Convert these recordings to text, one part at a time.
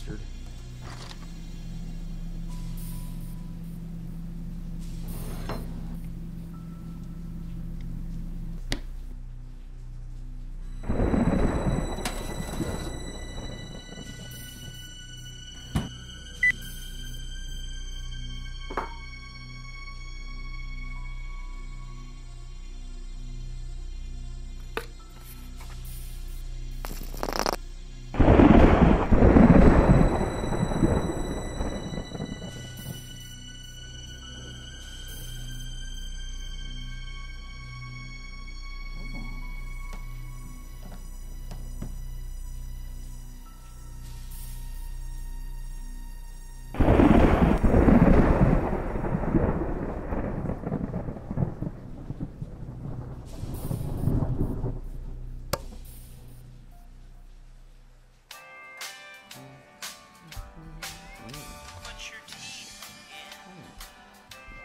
Bastard.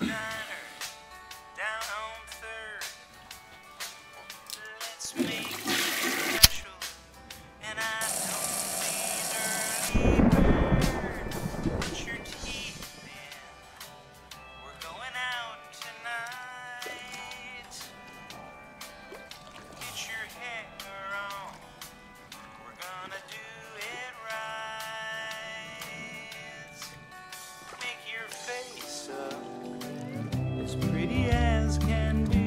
Yeah. Pretty as can be.